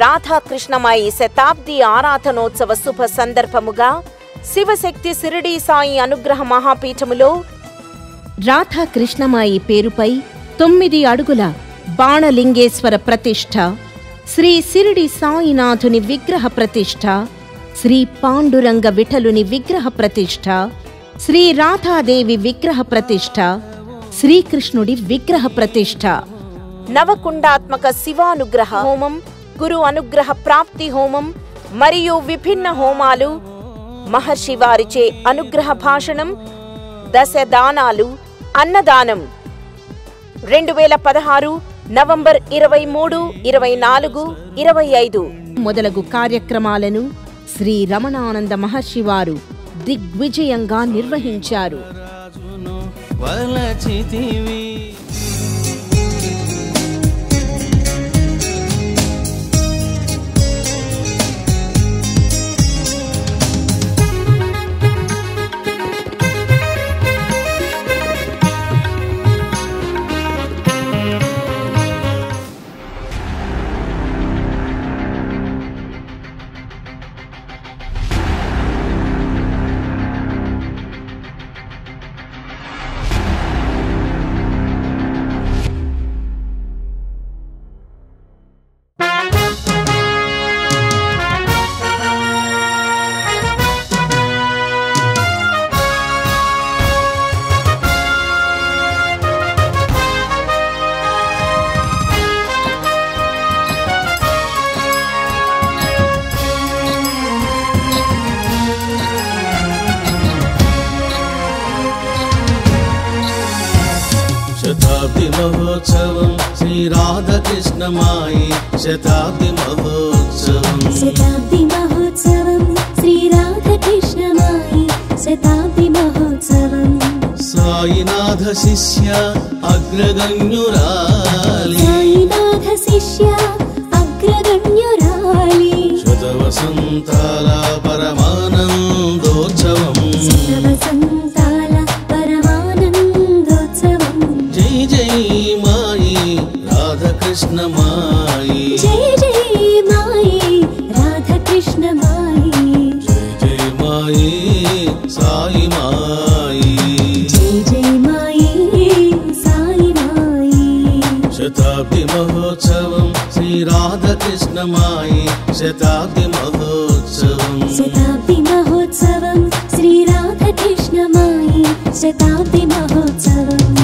రాధాకృష్ణమాయి శతాబ్ది ఆరాధనోత్సవ శుభ సందర్భముగా శివశక్తి సిరిడి సాయి అనుగ్రహ మహాపీఠములో రాధాకృష్ణమాయి పేరుపై తొమ్మిది అడుగుల బాణలింగేశ్వర ప్రతిష్ఠ శ్రీ సిరిడి సాయినాథుని విగ్రహ ప్రతిష్ఠ శ్రీ పాండురంగ విఠలుని విగ్రహ ప్రతిష్ఠ శ్రీ రాధాదేవి విగ్రహ ప్రతిష్ఠ శ్రీకృష్ణుడి విగ్రహ ప్రతిష్ఠ. నవకుండాత్మక శివానుగ్రహ హోమం గురు అనుగ్రహ ప్రాప్తి హోమం మరియు విభిన్న హోమాలు మహర్షి వారిచే అనుగ్రహ భాషణం దశ దానాలు అన్నదానం. రెండు వేల పదహారు నవంబర్ ఇరవై మూడు ఇరవై నాలుగు ఇరవై ఐదు. మొదలగు కార్యక్రమాలను శ్రీ రమణానంద మహర్షి వారు దిగ్విజయంగా నిర్వహించారు. महोत्सवम् श्रीराधकृष्ण शताब्दिमहोत्सवम् शताब्दि महोत्सवम् शताब्दिमहोत्सवम् महोत्सवम् श्रीराधकृष्ण माय साईनाथ शिष्या अग्रगण्युरालि सायिनाथ अग्रगण्युरालि श्रुतवसन्ता मायी जय जय माय शताब्दि महोत्सवं श्रीराधाकृष्ण शताब्दि महोत्सवम्। शतापि महोत्सवम् श्रीराधाकृष्ण शताब्दि महोत्सवम्।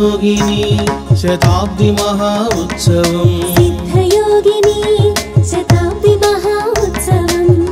सिद्धयोगिनी शताब्दि महा उत्सवम् सिद्धयोगिनी शताब्दि महा उत्सवम्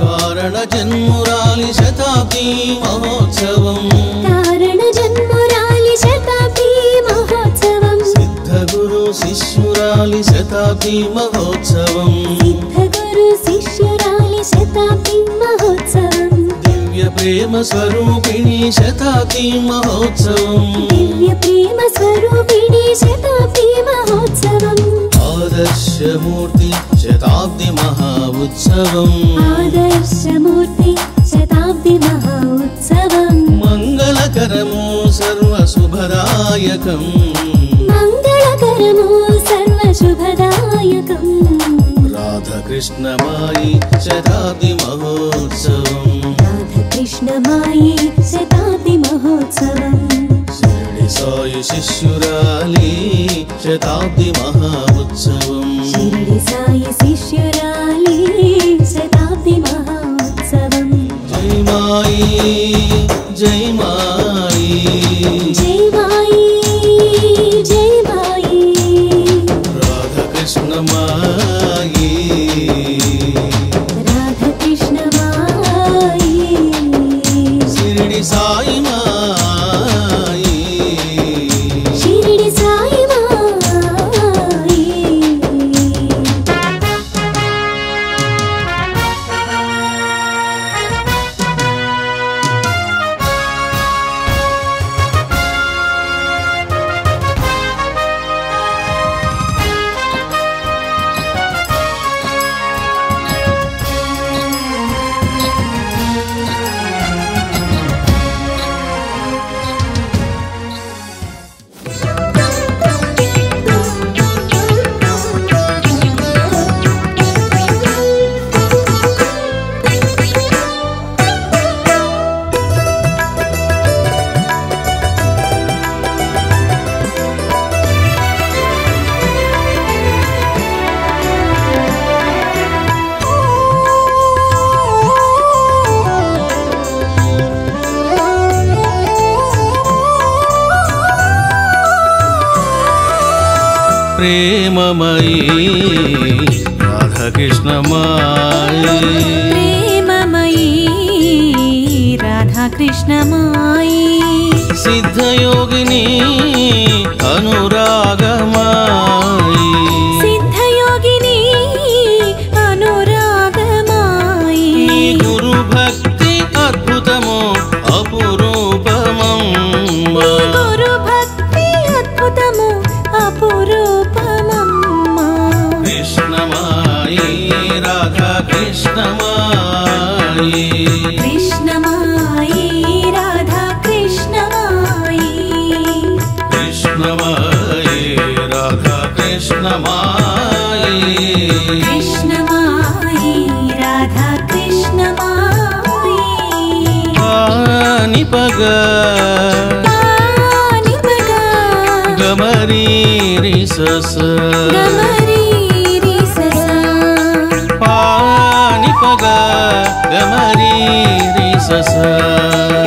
कारणजन्मुरालि शताब्दी महोत्सवम्। कारणजन्मुरालि जन्मरालि महोत्सवम्। सिद्धगुरु शिष्युरालि शताब्दी महोत्सवम्। सिद्धगुरु गुरुशिष्युरालि शताब्दी దివ్య ప్రేమ స్వరూపిణి శతాబ్ది మహోత్సవం. దివ్య ప్రేమ స్వరూపిణి శతాబ్ది మహోత్సవం. ఆదర్శమూర్తి శతాబ్ది మహా ఉత్సవం ఆదర్శమూర్తి శతాబ్ది మహా ఉత్సవం మంగళకరము సర్వ శుభదాయకం మంగళకరము శతాబ్ది మహోత్సవం రాధకృష్ణమాయి శతాబ్ది మహోత్సవం. कृष्ण माई शताब्दि महोत्सवम् सायु शिष्यराली शताब्दी महा उत्सवम् सायु शिष्युराली शतापि महोत्सवम्। जय माई जय मा प्रेममयी राधाकृष्णमायी प्रेममयी राधाकृष्णमायी सिद्धयोगिनी अनुरागमा पग। गमरीरि सस पि पग गमरी सस्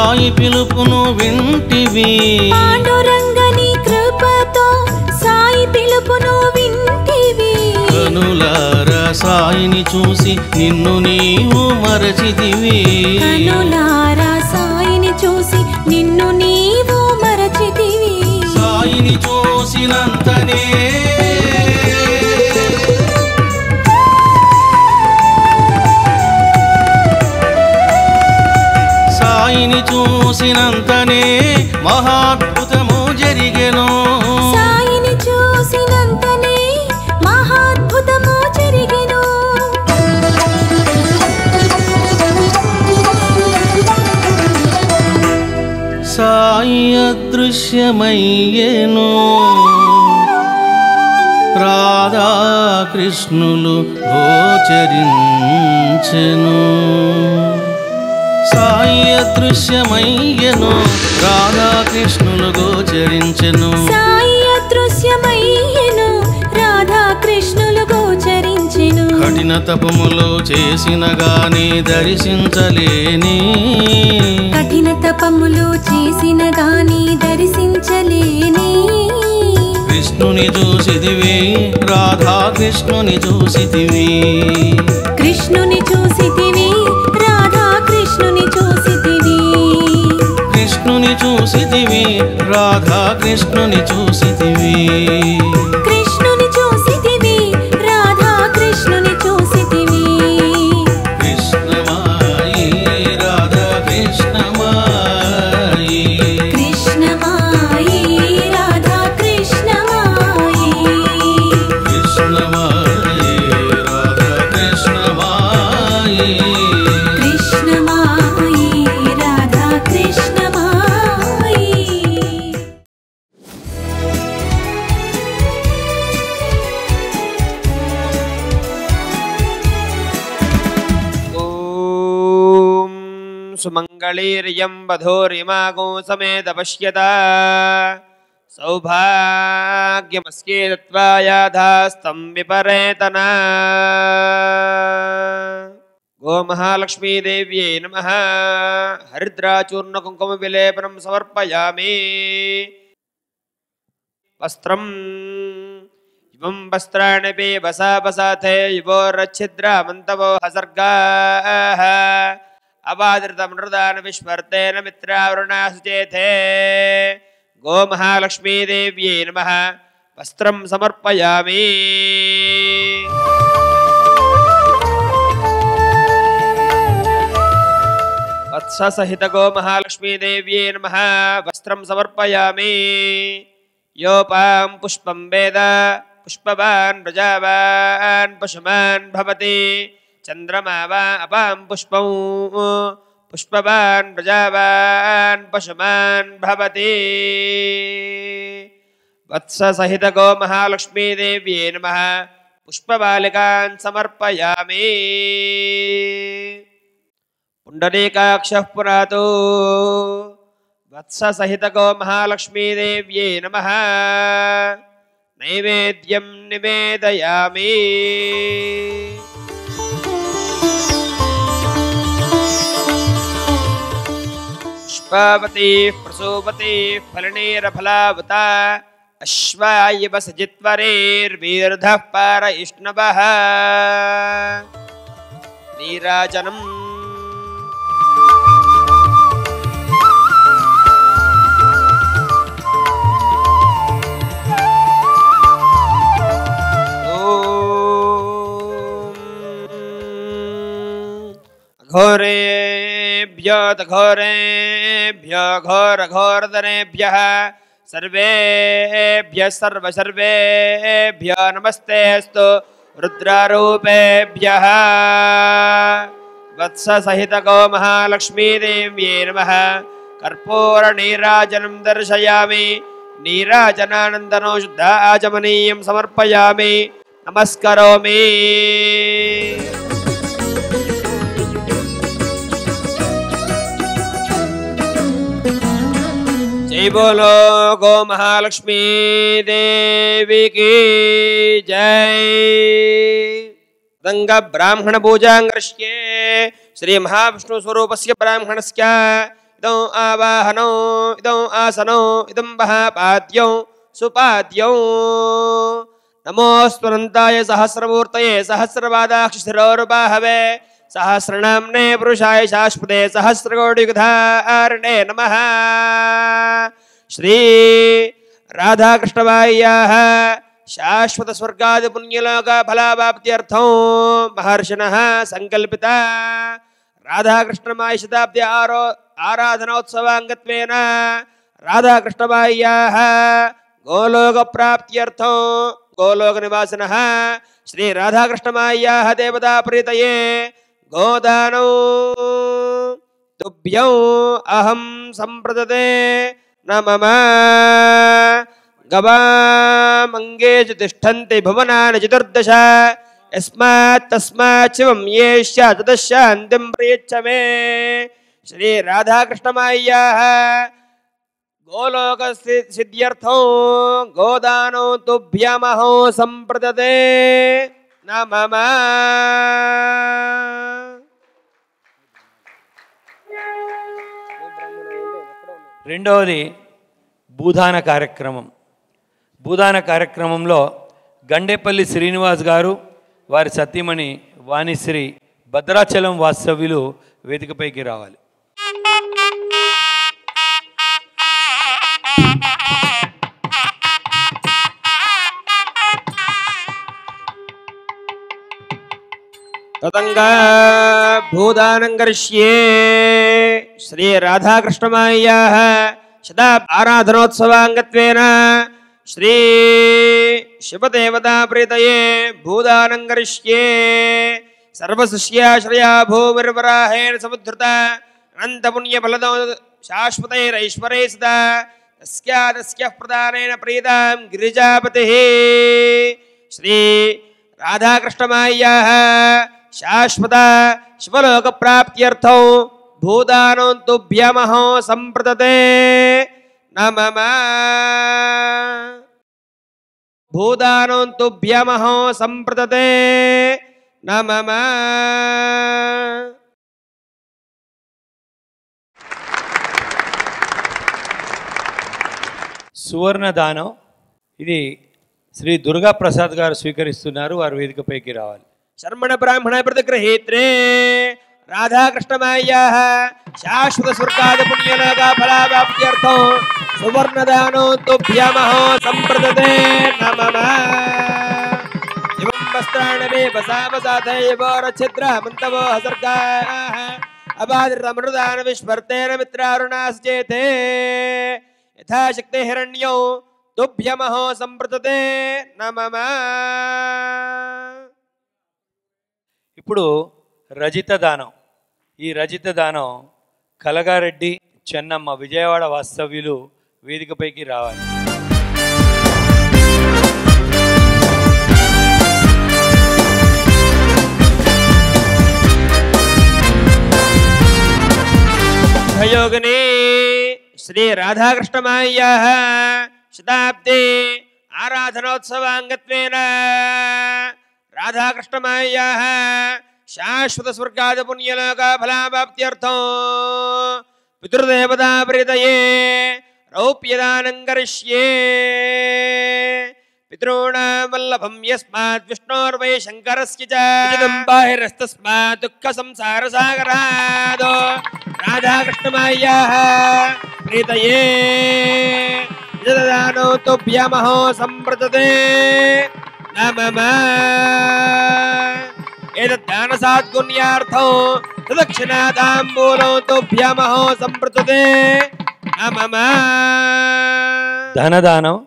సాయి పిలుపును వింటివి. పాండురంగని కృపతో సాయి పిలుపును వింటివి. కనులారా సాయిని చూసి నిన్ను నీవు మరచితివి. కనులారా సాయిని చూసి నిన్ను నీవు మరచితివి. సాయిని చూసినంతనే చూసినంతనే మహాద్భుతము జరిగెను. సాయిని చూసినంతనే మహాద్భుతము జరిగెను. సాయి అదృశ్యమయ్యేను. రాధాకృష్ణులు గోచరించెను. సాయి అదృశ్యమయ్యను రాధాకృష్ణులు గోచరించెను. సాయి అదృశ్యమయ్యెను రాధా కృష్ణులు గోచరించెను. కఠిన తపములు చేసిన గాని దర్శించలేని. కఠిన తపములు చేసిన గాని దర్శించలేని. కృష్ణుని చూసిదివి రాధాకృష్ణుని చూసిదివి కృష్ణుని చూసితివి రాధా కృష్ణుని కృష్ణుని చూసిదివి రాధాకృష్ణుని చూసిదివి सुमङ्गलीर्यं वधूरिमागो समेत पश्यता सौभाग्यमस्ये दत्त्वायाधास्तं विपरेतना। गोमहालक्ष्मीदेव्यै नमः। हरिद्राचूर्णकुङ्कुमविलेपनं समर्पयामि। वस्त्रम् इवं वस्त्राणि पिबसा वसाथे युवोरच्छिद्रामन्तवो हसर्गाः। अवादृतमृदान विस्मर्तेन मित्रावरुणा सुचेथे गोमहालक्ष्मीदेव्यै नमः। वस्त्रं समर्पयामि। गोमहालक्ष्मीदेव्यै नमः। वस्त्रं समर्पयामि। योपां पुष्पं वेद। पुष्पवान् प्रजावान् पशुमान् भवति। चन्द्रमा वा अपां पुष्पौ। पुष्पवान् प्रजावान् पशुमान् भवति। वत्ससहित गोमहालक्ष्मीदेव्यै नमः। पुष्पबालिकान् समर्पयामि। पुण्डरीकाक्षः पुरातो। वत्ससहितको महालक्ष्मीदेव्यै नमः। नैवेद्यं निवेदयामि। पुष्पावतीः प्रसूपतीः फलनेरफलावता अश्वायव सजित्वरेर्वीर्धः पारयिष्णवः। नीराजनम् घोरेभ्यो घोरेभ्यो घोर घोरधरेभ्यः सर्वेभ्यः सर्व सर्वेभ्यो नमस्ते अस्तु रुद्रारूपेभ्यः। वत्ससहितगो महालक्ष्मीदेव्यै नमः। कर्पूरनीराजनं दर्शयामि। नीराजनानन्दनो शुद्ध आचमनीयं समर्पयामि। नमस्करोमि। जय बोलो, गो महालक्ष्मी देवी की जय। दंग ब्राह्मण पूजांगृष्ये श्री महाविष्णु स्वरूप से ब्राह्मणस्य, इदं आवाहनो, इदं आसनो, इदं वः पाद्यौ सुपाद्यौ नमोऽस्त्वनन्ताय सहस्रमूर्तये, सहस्रपादाक्षिशिरोरुबाहवे। सहस्रनाम्ने पुरुषाय शाश्वते सहस्रकोटियुधारणे नमः। श्री पुण्यलोक फलावाप्त्यर्थं महर्षिणः सङ्कल्पिता राधाकृष्णमाय शताब्दी आरो आराधनोत्सवाङ्गत्वेन राधाकृष्णबाह्याः गोलोकप्राप्त्यर्थं गोलोकनिवासिनः। श्री राधाकृष्णमाय्याः देवताप्रीतये गोदानौ तुभ्यौ अहं सम्प्रदते न मम गवामङ्गे च तिष्ठन्ति भुवनानि चतुर्दश। यस्मात् तस्मात् शिवं येष्य ततशान्तिं प्रयच्छ मे। गोलोक सिद्ध्यर्थो गोदानो तुभ्यमहो सम्प्रदते न मम రెండవది భూదాన కార్యక్రమం. భూదాన కార్యక్రమంలో గండేపల్లి శ్రీనివాస్ గారు వారి సతీమణి వాణిశ్రీ భద్రాచలం వాస్తవ్యులు వేదికపైకి రావాలి. भूदानं करिष्ये श्रीराधाकृष्णमाय्याः शता आराधनोत्सवाङ्गत्वेन श्री शिवदेवताप्रीतये भूदानं करिष्ये सर्वशिष्याश्रया भूमिर्वराहेण समुद्धृता अनन्तपुण्यफलदो शाश्वतैरैश्वरै सदा तस्या तस्यः प्रदानेन प्रीतां गिरिजापतिः श्री राधाकृष्णमाय्याः शाश्वत शिवलोकप्राप्त्यर्थौ भूदानो तुभ्यमहो सम्प्रदते न मम भूदानो तुभ्यमहो सम्प्रदते न मम సువర్ణ దానం ఇది శ్రీ దుర్గా ప్రసాద్ గారు స్వీకరిస్తున్నారు వారు వేదికపైకి రావాలి శర్మణ బ్రాహ్మణ ప్రతిగ్రహీత్రే రాధాకృష్ణమాయ్యాः శాశ్వత స్వర్గాద పుణ్యలోక ఫలావాప్త్యర్థం సువర్ణదానో తుభ్యమహో సంప్రదతే నమః ఇవం వస్త్రాణమే వసామసాథైవో రఛిద్ర మంతవో హసర్గాः అబాదిరమృదాన విస్మర్తేన మిత్రారుణాశ్చేతే యథాశక్తి హిరణ్యో తుభ్యమహో సంప్రదతే నమః ఇప్పుడు రజిత దానం ఈ రజిత దానం కలగారెడ్డి చెన్నమ్మ విజయవాడ వాస్తవ్యులు వేదికపైకి రావాలి. భయోగిని శ్రీ రాధాకృష్ణమాయ్యా శతాబ్ది ఆరాధనోత్సవాంగత్వేన రాధాకృష్ణమాయ్యా शाश्वत स्वर्गाद पुण्यलोक फलाप्त्यर्थो पितृदेवता प्रीत रौप्यदानङ्करिष्ये। पितॄणां वल्लभं यस्मात् विष्णोर्वै शङ्करस्य च। बाहिरस्तस्मात् दुःखसंसारसागराद्। राधाकृष्णमाय्याः प्रीतये। ददानो तुभ्यमहो सम्प्रतते नमः। యదదానో తుభ్యమహో సంప్రతతే నమమ ఏతద్దానసాద్గుణ్యార్థం ప్రదక్షిణాతాంబూలం తుభ్యమహో సంప్రతతే నమమ ధనదానం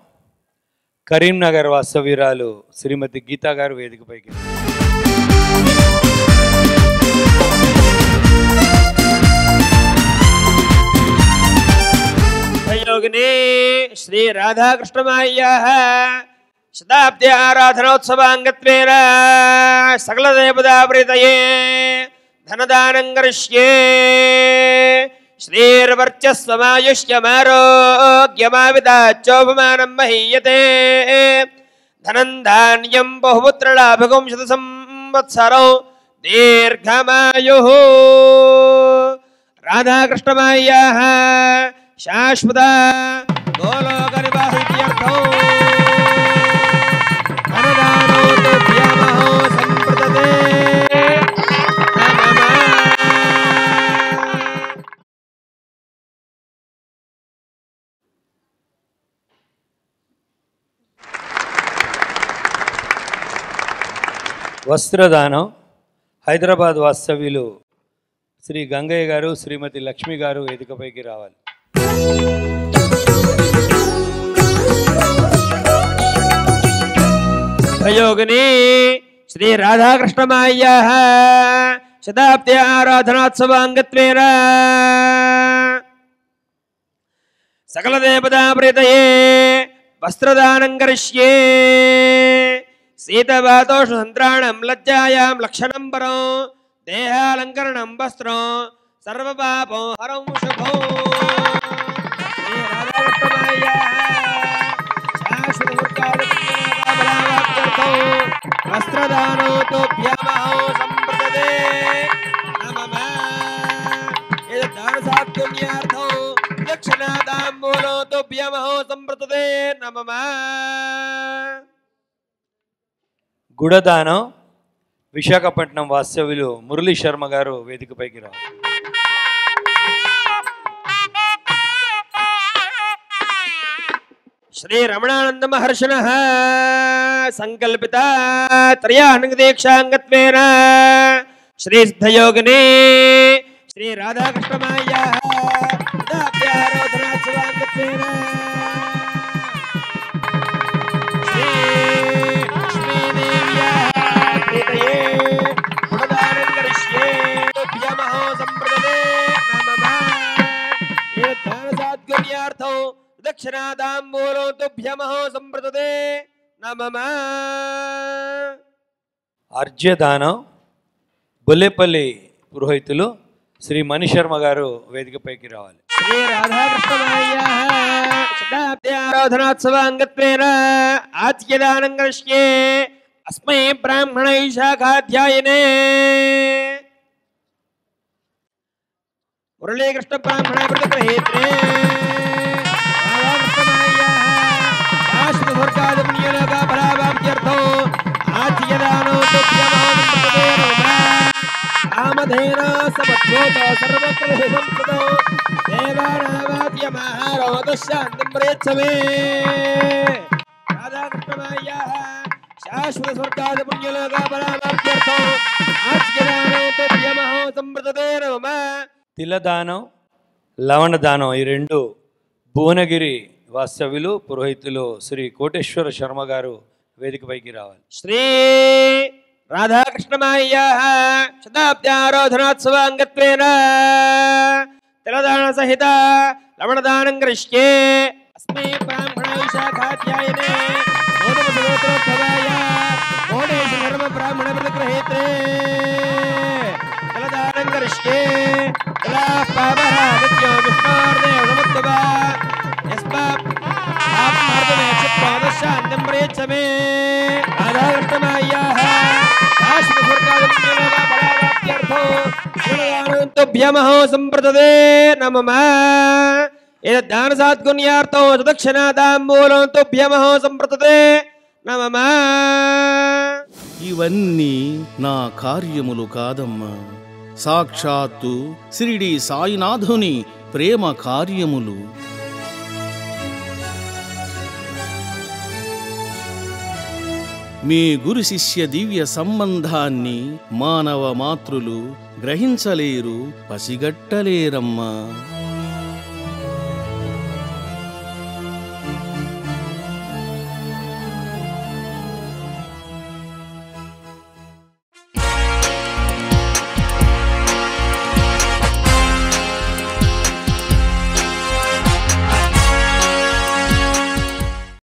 కరీంనగర్ వాస్తవ్యురాలు శ్రీమతి గీతా గారు వేదికపైకి యోగిని శ్రీ రాధాకృష్ణమాయ్యాः शताब्दे आराधनोत्सवाङ्गत्वेन सकल देवदा वृतये धन दानरिष्ये महीयते धनं धान्यं बहुपुत्रलाभगं शतसंवत्सरौ दीर्घमायुः राधाकृष्णमाय्याः शाश्वता गोलोकनिवासित्यर्थौ వస్త్రదానం హైదరాబాద్ వాస్తవ్యులు శ్రీ గంగయ్య గారు శ్రీమతి లక్ష్మి గారు వేదికపైకి రావాలి. ప్రయోగిని శ్రీ రాధాకృష్ణమాయ్యాः శతాబ్ది ఆరాధనోత్సవాంగత్వేన. సకల దేవతా ప్రీతయే వస్త్రదానం కరిష్యే. शीतवातोषुसन्त्राणं लज्जायां लक्षणं परो देहालङ्करणं वस्त्रो सर्वपापो हरं शुभो। वस्त्रदानो तोभ्यामहो सम्प्रददे नमः। नमः। గుడదానం విశాఖపట్నం వాస్తవ్యులు మురళీ శర్మ గారు వేదికపైకి రా. శ్రీ రమణానంద మహర్షిణ సంకల్పిత త్రయాంగదీక్షాంగత్వేన శ్రీ సిద్ధయోగిని శ్రీ రాధాకృష్ణమాయ దక్షిణాదాంబూలో తుభ్యమహో అర్ఘ్యదానం బొల్లేపల్లి పురోహితులు శ్రీ మణిశర్మ గారు వేదికపైకి రావాలి. శ్రీ ఆత్యదానం కరిష్యే. అస్మై బ్రాహ్మణై శాఖాధ్యాయనే. మురళీకృష్ణ బ్రాహ్మణ ప్రతిగ్రహీత్రే శాశ్వత స్వర్గాద పుణ్యలోగా లవణదానం ఈ రెండు భువనగిరి వాస్తవ్యులు పురోహితులు శ్రీ కోటేశ్వర శర్మ గారు వేదికపైకి రావాలి. శ్రీ రాధాకృష్ణమాయ్యాः శతాబ్ద్యారోధనోత్సవాంగత్వేన తిలదాన సహిత లవణదానం కరిష్యే. అస్మై బ్రాహ్మణైషాఖాధ్యాయనే గౌతమసగోత్రోద్భవాయ కోటేశ బ్రాహ్మణ ప్రతిగ్రహేత్రే తిలదానం కరిష్యే. తిలా పాపరాదిత్యో విష్ణోర్దేవ సముద్భవ चमे आधारतमायाः तुभ्यमः सम्प्रददे नमः एतद्दानसाद्गुण्यार्थौ सुदक्षिणादाम्बूलं तुभ्यमः सम्प्रददे నమమా ఇవన్నీ నా కార్యములు కాదమ్మా సాక్షాత్తు శిరిడి సాయినాథుని ప్రేమ కార్యములు మీ గురు శిష్య దివ్య సంబంధాన్ని మానవ మాతృలు గ్రహించలేరు పసిగట్టలేరమ్మా.